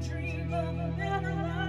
dream of a better life.